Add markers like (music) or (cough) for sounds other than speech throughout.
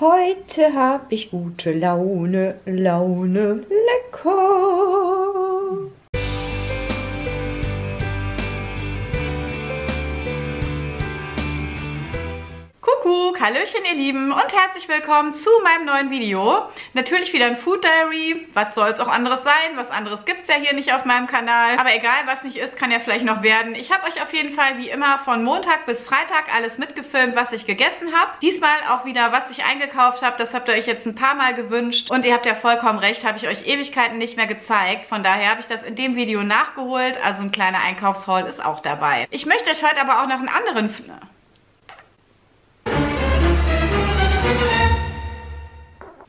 Heute hab ich gute Laune, Laune, lecker. Kuckuck, Hallöchen ihr Lieben und herzlich willkommen zu meinem neuen Video. Natürlich wieder ein Food Diary, was soll es auch anderes sein, was anderes gibt es ja hier nicht auf meinem Kanal. Aber egal, was nicht ist, kann ja vielleicht noch werden. Ich habe euch auf jeden Fall wie immer von Montag bis Freitag alles mitgefilmt, was ich gegessen habe. Diesmal auch wieder, was ich eingekauft habe, das habt ihr euch jetzt ein paar Mal gewünscht. Und ihr habt ja vollkommen recht, habe ich euch Ewigkeiten nicht mehr gezeigt. Von daher habe ich das in dem Video nachgeholt, also ein kleiner Einkaufshaul ist auch dabei. Ich möchte euch heute aber auch noch einen anderen...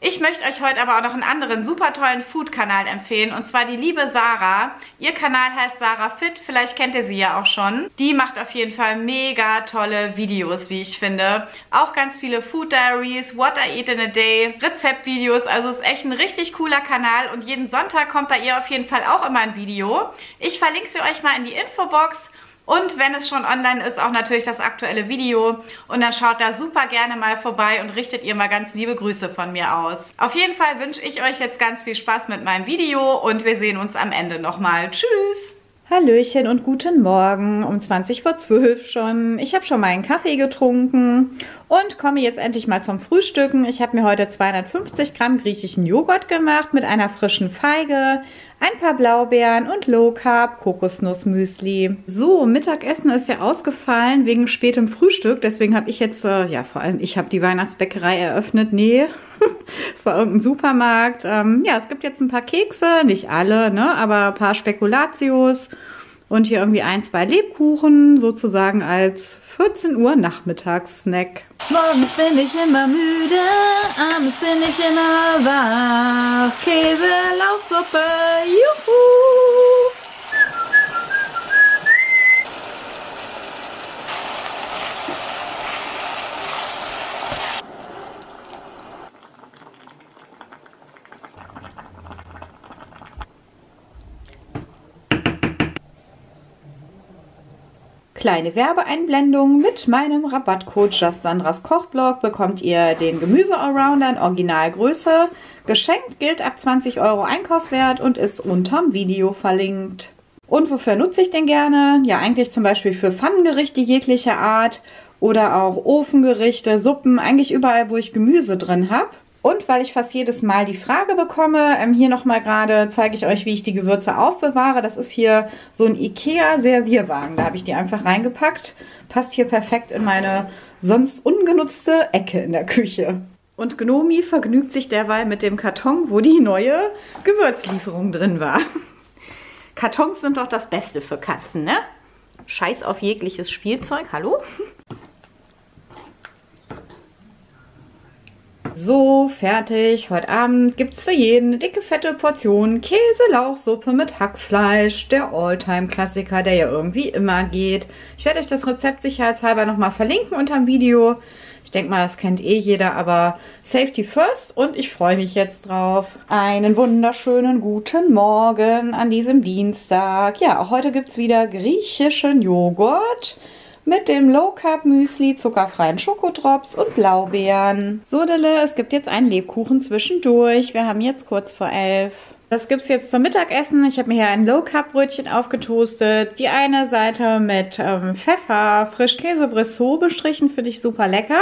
Ich möchte euch heute aber auch noch einen anderen super tollen Food-Kanal empfehlen und zwar die liebe Sarah. Ihr Kanal heißt Sarah Fit, vielleicht kennt ihr sie ja auch schon. Die macht auf jeden Fall mega tolle Videos, wie ich finde. Auch ganz viele Food Diaries, What I Eat in a Day, Rezeptvideos, also ist echt ein richtig cooler Kanal und jeden Sonntag kommt bei ihr auf jeden Fall auch immer ein Video. Ich verlinke sie euch mal in die Infobox und wenn es schon online ist, auch natürlich das aktuelle Video. Und dann schaut da super gerne mal vorbei und richtet ihr mal ganz liebe Grüße von mir aus. Auf jeden Fall wünsche ich euch jetzt ganz viel Spaß mit meinem Video und wir sehen uns am Ende nochmal. Tschüss! Hallöchen und guten Morgen, um 20 vor 12 schon. Ich habe schon meinen Kaffee getrunken und komme jetzt endlich mal zum Frühstücken. Ich habe mir heute 250 Gramm griechischen Joghurt gemacht mit einer frischen Feige, ein paar Blaubeeren und Low Carb Kokosnussmüsli. So, Mittagessen ist ja ausgefallen wegen spätem Frühstück. Deswegen habe ich jetzt, äh, ja, vor allem ich habe die Weihnachtsbäckerei eröffnet. Nee, (laughs) es war irgendein Supermarkt. Ähm, ja, es gibt jetzt ein paar Kekse, nicht alle, ne, aber ein paar Spekulatius und hier irgendwie ein, zwei Lebkuchen, sozusagen als 14 Uhr Nachmittagssnack. Morgens bin ich immer müde, abends bin ich immer wach. Käse, Lauchsuppe, juhu! Kleine Werbeeinblendung. Mit meinem Rabattcode JustSandras Kochblog bekommt ihr den Gemüse-Allrounder in Originalgröße. Geschenkt gilt ab 20 Euro Einkaufswert und ist unterm Video verlinkt. Und wofür nutze ich den gerne? Ja, eigentlich zum Beispiel für Pfannengerichte jeglicher Art oder auch Ofengerichte, Suppen, eigentlich überall, wo ich Gemüse drin habe. Und weil ich fast jedes Mal die Frage bekomme, ähm, hier nochmal gerade zeige ich euch, wie ich die Gewürze aufbewahre. Das ist hier so ein Ikea-Servierwagen. Da habe ich die einfach reingepackt. Passt hier perfekt in meine sonst ungenutzte Ecke in der Küche. Und Gnomi vergnügt sich derweil mit dem Karton, wo die neue Gewürzlieferung drin war. Kartons sind doch das Beste für Katzen, ne? Scheiß auf jegliches Spielzeug, hallo? So, fertig. Heute Abend gibt es für jeden eine dicke, fette Portion Käse-Lauchsuppe mit Hackfleisch. Der Alltime-Klassiker, der ja irgendwie immer geht. Ich werde euch das Rezept sicherheitshalber nochmal verlinken unter dem Video. Ich denke mal, das kennt eh jeder, aber Safety first und ich freue mich jetzt drauf. Einen wunderschönen guten Morgen an diesem Dienstag. Ja, auch heute gibt es wieder griechischen Joghurt mit dem Low Carb Müsli, zuckerfreien Schokodrops und Blaubeeren. Sodele, es gibt jetzt einen Lebkuchen zwischendurch. Wir haben jetzt kurz vor elf. Das gibt es jetzt zum Mittagessen. Ich habe mir hier ein Low Carb Brötchen aufgetoastet. Die eine Seite mit ähm, Pfeffer, Frischkäse Brissot bestrichen, finde ich super lecker.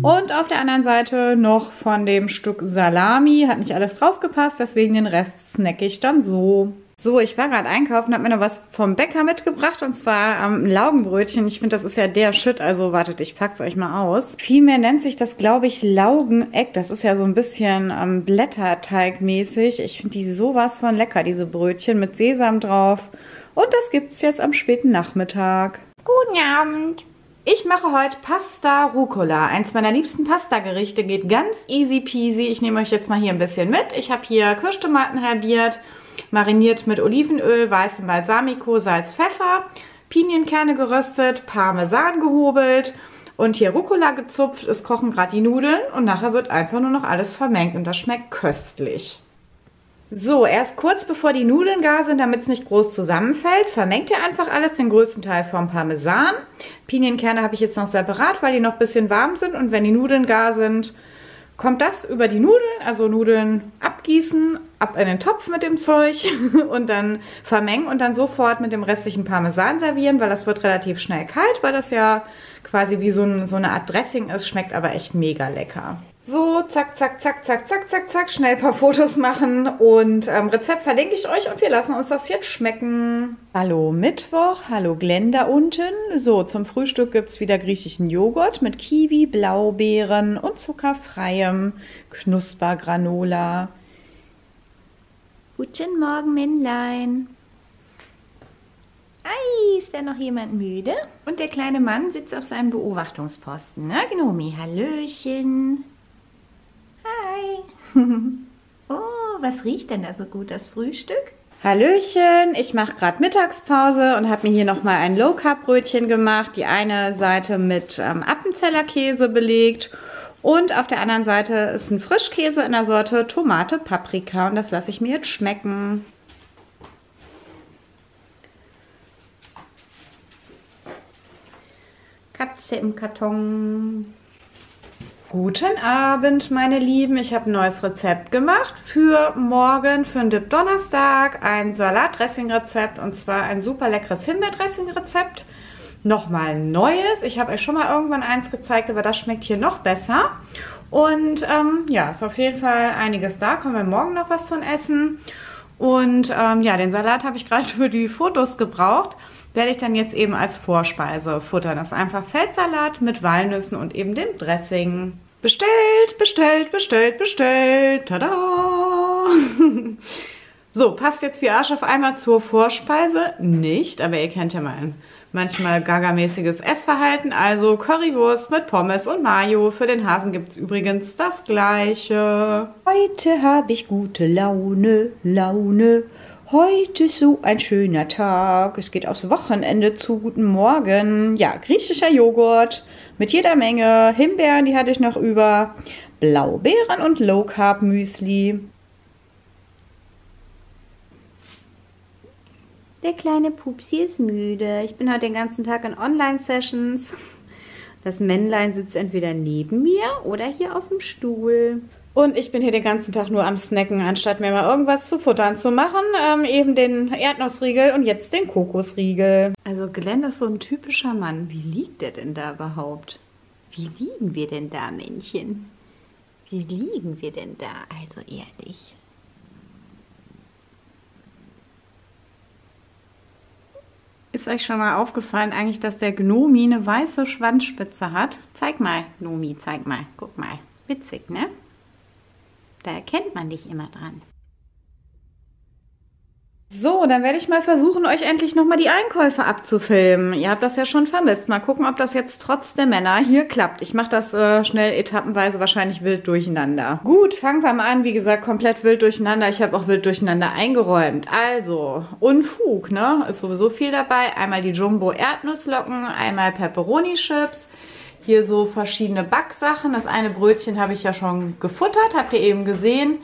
Und auf der anderen Seite noch von dem Stück Salami. Hat nicht alles draufgepasst, deswegen den Rest snacke ich dann so. So, ich war gerade einkaufen, habe mir noch was vom Bäcker mitgebracht und zwar ähm, Laugenbrötchen. Ich finde, das ist ja der Shit, also wartet, ich pack's euch mal aus. Vielmehr nennt sich das, glaube ich, Laugeneck. Das ist ja so ein bisschen ähm, Blätterteigmäßig. Ich finde die sowas von lecker, diese Brötchen mit Sesam drauf. Und das gibt's jetzt am späten Nachmittag. Guten Abend. Ich mache heute Pasta Rucola. Eins meiner liebsten Pasta-Gerichte geht ganz easy peasy. Ich nehme euch jetzt mal hier ein bisschen mit. Ich habe hier Kirschtomaten halbiert mariniert mit Olivenöl, weißem Balsamico, Salz, Pfeffer, Pinienkerne geröstet, Parmesan gehobelt und hier Rucola gezupft. Es kochen gerade die Nudeln und nachher wird einfach nur noch alles vermengt und das schmeckt köstlich. So, erst kurz bevor die Nudeln gar sind, damit es nicht groß zusammenfällt, vermengt ihr einfach alles, den größten Teil vom Parmesan. Pinienkerne habe ich jetzt noch separat, weil die noch ein bisschen warm sind und wenn die Nudeln gar sind, kommt das über die Nudeln, also Nudeln abgießen, ab in den Topf mit dem Zeug (laughs) und dann vermengen und dann sofort mit dem restlichen Parmesan servieren, weil das wird relativ schnell kalt, weil das ja quasi wie so, ein, so eine Art Dressing ist, schmeckt aber echt mega lecker. So, zack, zack, zack, zack, zack, zack, zack, schnell ein paar Fotos machen und ähm, Rezept verlinke ich euch und wir lassen uns das jetzt schmecken. Hallo Mittwoch, hallo Glenn da unten. So, zum Frühstück gibt es wieder griechischen Joghurt mit Kiwi, Blaubeeren und zuckerfreiem Knuspergranola. Guten Morgen, Männlein. Ei, ist da noch jemand müde? Und der kleine Mann sitzt auf seinem Beobachtungsposten. Na, Gnomi, Hallöchen. Hi. (laughs) oh, was riecht denn da so gut, das Frühstück? Hallöchen, ich mache gerade Mittagspause und habe mir hier nochmal ein Low Carb Brötchen gemacht. Die eine Seite mit ähm, Appenzeller Käse belegt und auf der anderen Seite ist ein Frischkäse in der Sorte Tomate Paprika und das lasse ich mir jetzt schmecken. Katze im Karton. Guten Abend, meine Lieben. Ich habe ein neues Rezept gemacht für morgen, für einen Dip Donnerstag. Ein Salatdressing-Rezept und zwar ein super leckeres Himbeerdressing-Rezept. Nochmal neues. Ich habe euch schon mal irgendwann eins gezeigt, aber das schmeckt hier noch besser. Und ähm, ja, ist auf jeden Fall einiges da. Können wir morgen noch was von essen. Und ähm, ja, den Salat habe ich gerade (laughs) für die Fotos gebraucht werde ich dann jetzt eben als Vorspeise futtern. Das ist einfach Feldsalat mit Walnüssen und eben dem Dressing. Bestellt, bestellt, bestellt, bestellt. Tada! (laughs) so, passt jetzt wie Arsch auf einmal zur Vorspeise? Nicht, aber ihr kennt ja mein manchmal gagamäßiges Essverhalten. Also Currywurst mit Pommes und Mayo. Für den Hasen gibt es übrigens das gleiche. Heute habe ich gute Laune, Laune. Heute ist so ein schöner Tag. Es geht aufs Wochenende zu. Guten Morgen. Ja, griechischer Joghurt mit jeder Menge. Himbeeren, die hatte ich noch über. Blaubeeren und Low Carb Müsli. Der kleine Pupsi ist müde. Ich bin heute den ganzen Tag in Online-Sessions. Das Männlein sitzt entweder neben mir oder hier auf dem Stuhl. Und ich bin hier den ganzen Tag nur am Snacken, anstatt mir mal irgendwas zu futtern zu machen. Ähm, eben den Erdnussriegel und jetzt den Kokosriegel. Also Glenn ist so ein typischer Mann. Wie liegt der denn da überhaupt? Wie liegen wir denn da, Männchen? Wie liegen wir denn da? Also ehrlich. Ist euch schon mal aufgefallen eigentlich, dass der Gnomi eine weiße Schwanzspitze hat? Zeig mal, Gnomi, zeig mal. Guck mal. Witzig, ne? Da erkennt man dich immer dran. So, dann werde ich mal versuchen, euch endlich nochmal die Einkäufe abzufilmen. Ihr habt das ja schon vermisst. Mal gucken, ob das jetzt trotz der Männer hier klappt. Ich mache das äh, schnell etappenweise, wahrscheinlich wild durcheinander. Gut, fangen wir mal an. Wie gesagt, komplett wild durcheinander. Ich habe auch wild durcheinander eingeräumt. Also, Unfug, ne? Ist sowieso viel dabei. Einmal die Jumbo Erdnusslocken, einmal Pepperoni Chips, hier so verschiedene Backsachen. Das eine Brötchen habe ich ja schon gefuttert, habt ihr eben gesehen.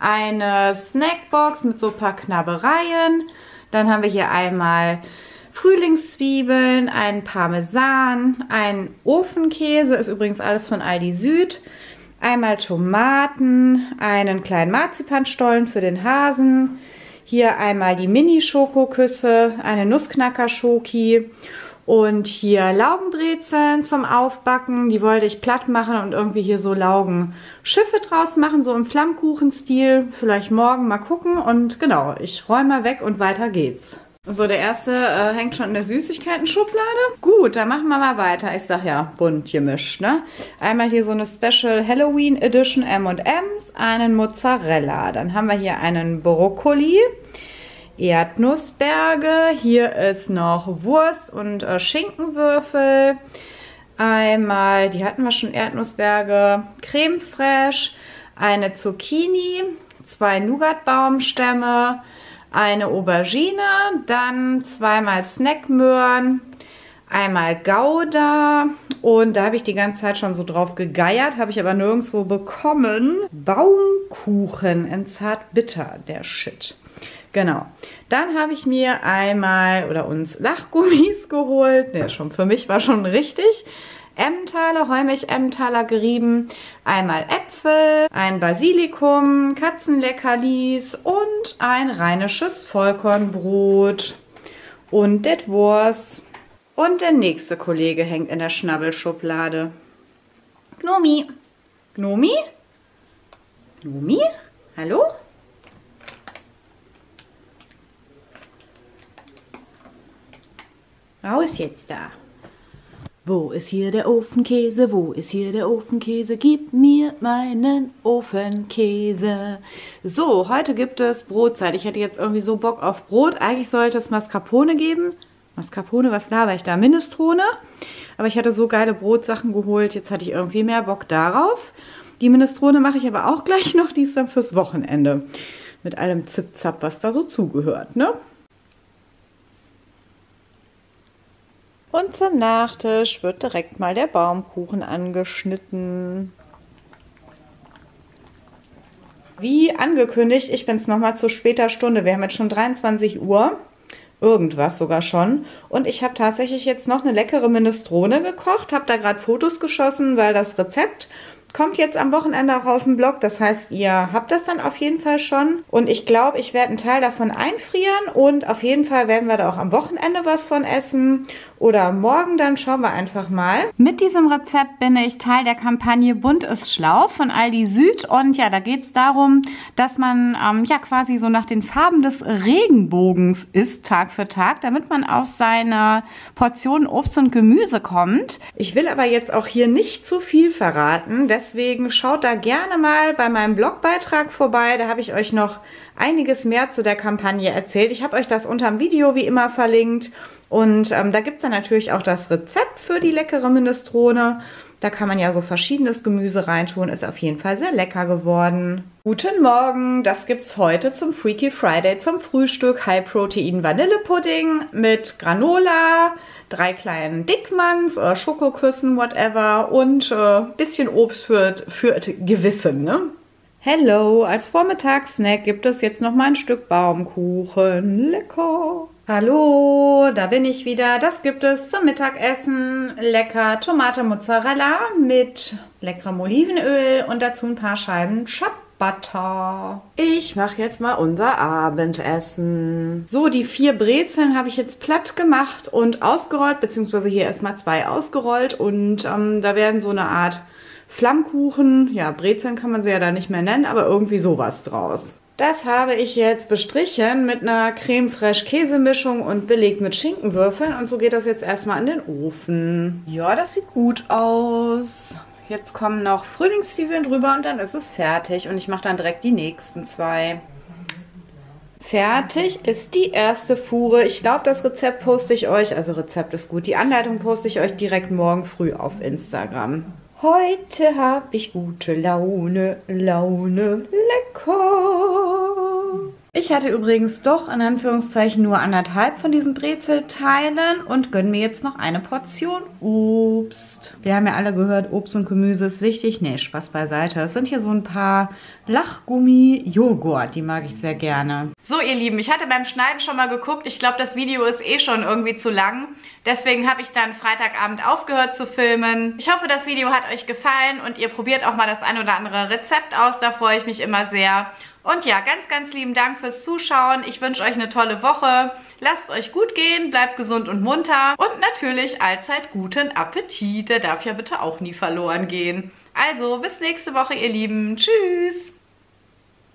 Eine Snackbox mit so ein paar Knabbereien. Dann haben wir hier einmal Frühlingszwiebeln, einen Parmesan, einen Ofenkäse, ist übrigens alles von Aldi Süd. Einmal Tomaten, einen kleinen Marzipanstollen für den Hasen. Hier einmal die Mini-Schokoküsse, eine Nussknacker-Schoki und hier Laugenbrezeln zum Aufbacken. Die wollte ich platt machen und irgendwie hier so Laugenschiffe draus machen, so im Flammkuchenstil. Vielleicht morgen mal gucken. Und genau, ich räume mal weg und weiter geht's. So, der erste äh, hängt schon in der Süßigkeiten-Schublade. Gut, dann machen wir mal weiter. Ich sag ja, bunt gemischt, ne? Einmal hier so eine Special Halloween Edition M&M's, einen Mozzarella. Dann haben wir hier einen Brokkoli. Erdnussberge. Hier ist noch Wurst und äh, Schinkenwürfel. Einmal, die hatten wir schon, Erdnussberge, Creme fraiche, eine Zucchini, zwei Nougatbaumstämme, eine Aubergine, dann zweimal Snackmöhren, einmal Gouda und da habe ich die ganze Zeit schon so drauf gegeiert, habe ich aber nirgendwo bekommen. Baumkuchen in Zartbitter, der Shit. Genau. Dann habe ich mir einmal oder uns Lachgummis (laughs) geholt. Ne, schon für mich war schon richtig. Emmentaler, Heumilch Emmentaler gerieben. Einmal Äpfel ein Basilikum, Katzenleckerlis und ein rheinisches Vollkornbrot. Und das war's. Und der nächste Kollege hängt in der Schnabbelschublade. Gnomi. Gnomi? Gnomi? Hallo? Raus jetzt da. Wo ist hier der Ofenkäse? Wo ist hier der Ofenkäse? Gib mir meinen Ofenkäse. So, heute gibt es Brotzeit. Ich hätte jetzt irgendwie so Bock auf Brot. Eigentlich sollte es Mascarpone geben. Mascarpone, was laber ich da? Minestrone. Aber ich hatte so geile Brotsachen geholt. Jetzt hatte ich irgendwie mehr Bock darauf. Die Minestrone mache ich aber auch gleich noch. Die ist dann fürs Wochenende. Mit allem Zip-Zap, was da so zugehört, ne? Und zum Nachtisch wird direkt mal der Baumkuchen angeschnitten. Wie angekündigt, ich bin es nochmal zu später Stunde. Wir haben jetzt schon 23 Uhr. Irgendwas sogar schon. Und ich habe tatsächlich jetzt noch eine leckere Minestrone gekocht. Habe da gerade Fotos geschossen, weil das Rezept kommt jetzt am Wochenende auch auf den Blog. Das heißt, ihr habt das dann auf jeden Fall schon. Und ich glaube, ich werde einen Teil davon einfrieren. Und auf jeden Fall werden wir da auch am Wochenende was von essen. Oder morgen dann schauen wir einfach mal. Mit diesem Rezept bin ich Teil der Kampagne Bunt ist schlau von Aldi Süd. Und ja, da geht es darum, dass man ähm, ja quasi so nach den Farben des Regenbogens isst, Tag für Tag, damit man auf seine Portion Obst und Gemüse kommt. Ich will aber jetzt auch hier nicht zu viel verraten. Deswegen schaut da gerne mal bei meinem Blogbeitrag vorbei. Da habe ich euch noch einiges mehr zu der Kampagne erzählt. Ich habe euch das unter dem Video wie immer verlinkt. Und ähm, da gibt es dann natürlich auch das Rezept für die leckere Minestrone. Da kann man ja so verschiedenes Gemüse reintun. Ist auf jeden Fall sehr lecker geworden. Guten Morgen, das gibt's heute zum Freaky Friday zum Frühstück. High Protein Vanillepudding mit Granola, drei kleinen Dickmanns oder Schokoküssen, whatever und äh, bisschen Obst für, für Gewissen, ne? Hello, als Vormittagssnack gibt es jetzt noch mal ein Stück Baumkuchen. Lecker. Hallo, da bin ich wieder. Das gibt es zum Mittagessen. Lecker Tomate Mozzarella mit leckerem Olivenöl und dazu ein paar Scheiben Ciabatta. Ich mache jetzt mal unser Abendessen. So, die vier Brezeln habe ich jetzt platt gemacht und ausgerollt, beziehungsweise hier erstmal zwei ausgerollt und ähm, da werden so eine Art Flammkuchen, ja, Brezeln kann man sie ja da nicht mehr nennen, aber irgendwie sowas draus. Das habe ich jetzt bestrichen mit einer Creme Fraiche Käsemischung und belegt mit Schinkenwürfeln. Und so geht das jetzt erstmal in den Ofen. Ja, das sieht gut aus. Jetzt kommen noch Frühlingszwiebeln drüber und dann ist es fertig. Und ich mache dann direkt die nächsten zwei. Fertig ist die erste Fuhre. Ich glaube, das Rezept poste ich euch, also Rezept ist gut. Die Anleitung poste ich euch direkt morgen früh auf Instagram. Heute hab ich gute Laune, Laune, lecker. Ich hatte übrigens doch in Anführungszeichen nur anderthalb von diesen Brezelteilen und gönne mir jetzt noch eine Portion Obst. Wir haben ja alle gehört, Obst und Gemüse ist wichtig. Nee, Spaß beiseite. Es sind hier so ein paar Lachgummi-Joghurt, die mag ich sehr gerne. So, ihr Lieben, ich hatte beim Schneiden schon mal geguckt. Ich glaube, das Video ist eh schon irgendwie zu lang. Deswegen habe ich dann Freitagabend aufgehört zu filmen. Ich hoffe, das Video hat euch gefallen und ihr probiert auch mal das ein oder andere Rezept aus. Da freue ich mich immer sehr. Und ja, ganz, ganz lieben Dank fürs Zuschauen. Ich wünsche euch eine tolle Woche. Lasst es euch gut gehen, bleibt gesund und munter. Und natürlich allzeit guten Appetit. Der darf ja bitte auch nie verloren gehen. Also, bis nächste Woche, ihr Lieben. Tschüss.